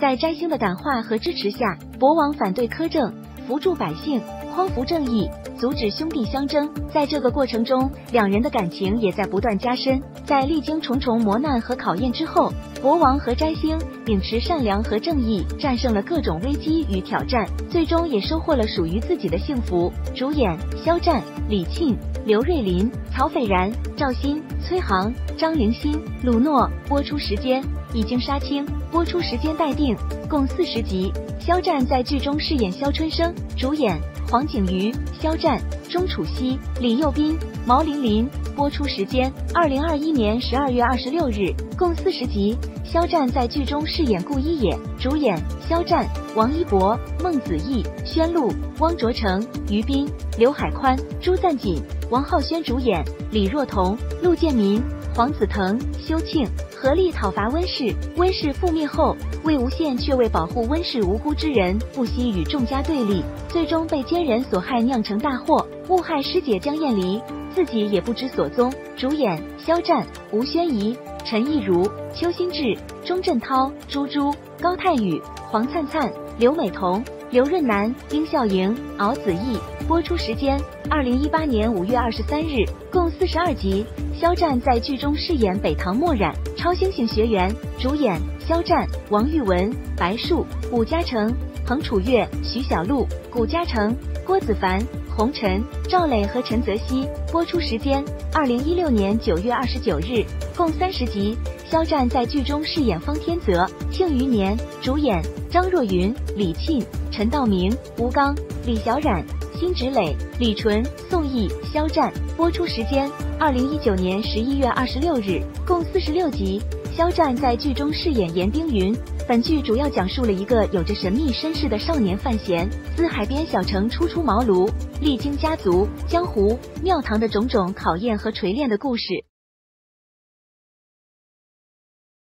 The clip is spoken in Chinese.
在摘星的感化和支持下，博王反对苛政，扶助百姓，匡扶正义，阻止兄弟相争。在这个过程中，两人的感情也在不断加深。在历经重重磨难和考验之后，博王和摘星秉持善良和正义，战胜了各种危机与挑战，最终也收获了属于自己的幸福。主演：肖战、李沁、刘瑞麟、曹斐然、赵鑫、崔航、张凌新、鲁诺。播出时间。已经杀青，播出时间待定，共四十集。肖战在剧中饰演肖春生，主演黄景瑜、肖战、钟楚曦、李幼斌、毛玲玲。播出时间二零二一年十二月二十六日，共四十集。肖战在剧中饰演顾一野，主演肖战、王一博、孟子义、宣璐、汪卓成、于斌、刘海宽、朱赞锦、王浩轩主演，李若彤、陆建民、黄子腾、修庆。合力讨伐温氏。温氏覆灭后，魏无羡却为保护温氏无辜之人，不惜与众家对立，最终被奸人所害，酿成大祸，误害师姐江厌离，自己也不知所踪。主演：肖战、吴宣仪、陈亦儒、邱心志、钟镇涛、朱珠、高泰宇、黄灿灿、刘美彤、刘润南、丁笑莹、敖子逸。播出时间：二零一八年五月二十三日，共四十二集。肖战在剧中饰演北唐墨染。超星星学员主演肖战、王玉雯、白树、武嘉成、彭楚月、徐小璐、古嘉诚、郭子凡、红尘、赵磊和陈泽熙。播出时间：二零一六年九月二十九日，共三十集。肖战在剧中饰演方天泽。庆余年主演张若昀、李沁、陈道明、吴刚、李小冉。辛芷蕾、李纯、宋轶、肖战。播出时间：二零一九年十一月二十六日，共四十六集。肖战在剧中饰演严冰云。本剧主要讲述了一个有着神秘身世的少年范闲，自海边小城初出茅庐，历经家族、江湖、庙堂的种种考验和锤炼的故事。